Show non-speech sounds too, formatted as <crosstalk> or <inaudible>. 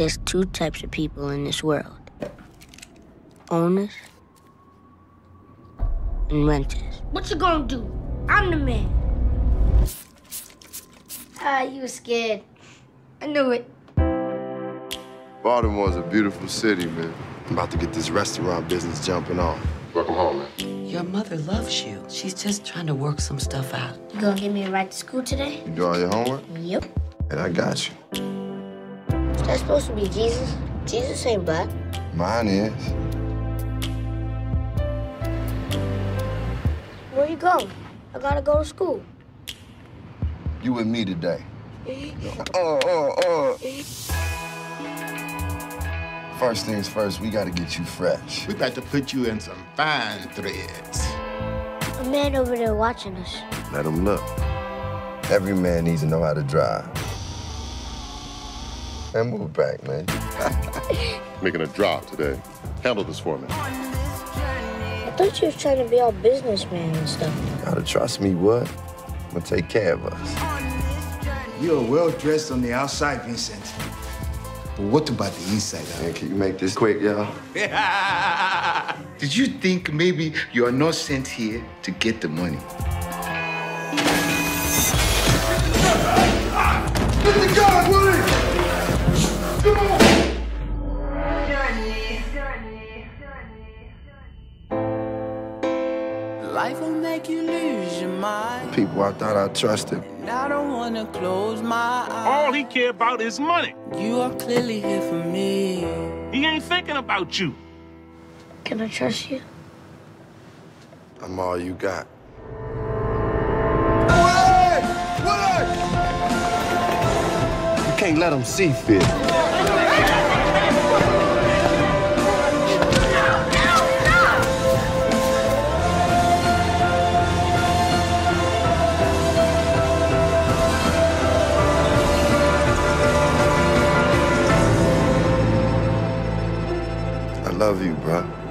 There's two types of people in this world owners and renters. What you gonna do? I'm the man. Ah, you were scared. I knew it. Baltimore's a beautiful city, man. I'm about to get this restaurant business jumping off. Welcome home, man. Your mother loves you. She's just trying to work some stuff out. You gonna give me a ride to school today? You do all your homework? Yep. And I got you. Is that supposed to be Jesus? Jesus ain't black. Mine is. Where you going? I gotta go to school. You with me today. <laughs> Uh, uh, uh. First things first, we gotta get you fresh. We got to put you in some fine threads. A man over there watching us. Let him look. Every man needs to know how to drive. And move back, man. <laughs> Making a drop today. Handle this for me. I thought you was trying to be all businessman and stuff. Gotta trust me, what? I'm gonna take care of us. You're well dressed on the outside, Vincent. But what about the inside, Man, can you make this quick, y'all? huh? <laughs> Did you think maybe you are not sent here to get the money? Get the gun, Life will make you lose your mind. People I thought I trusted. And I don't wanna close my eyes. All he care about is money. You are clearly here for me. He ain't thinking about you. Can I trust you? I'm all you got. You can't let him see fit. Love you, bruh.